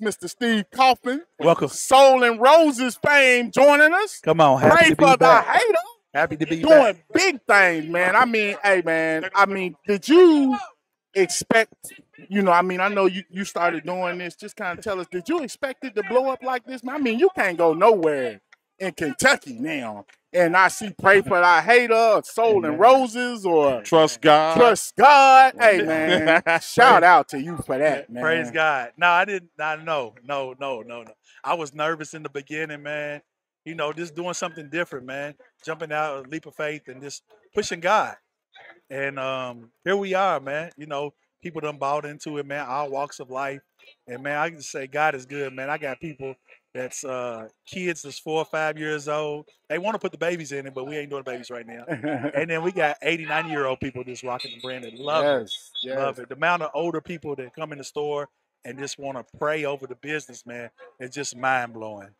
Mr. Steve Coffman. Welcome. Soul and Roses fame joining us. Come on, happy Pray to be for the back. hater. Happy to be Doing back. big things, man. I mean, hey, man. I mean, did you expect? You know, I mean, I know you you started doing this. Just kind of tell us, did you expect it to blow up like this? I mean, you can't go nowhere in Kentucky now. And I see pray for the hater, soul and roses, or Trust God. trust God. Hey, man. Shout out to you for that, man. Praise God. No, I didn't. I no, no, no, no, no. I was nervous in the beginning, man. You know, just doing something different, man. Jumping out, a leap of faith, and just pushing God. And um, here we are, man. You know, people done bought into it, man. All walks of life, and man, I can say God is good, man. I got people that's uh kids that's four or five years old. They want to put the babies in it, but we ain't doing babies right now. And then we got 80, 90 year old people just rocking the brand that love it. yes, yes. Love it. The amount of older people that come in the store and just want to pray over the business, man, it's just mind blowing.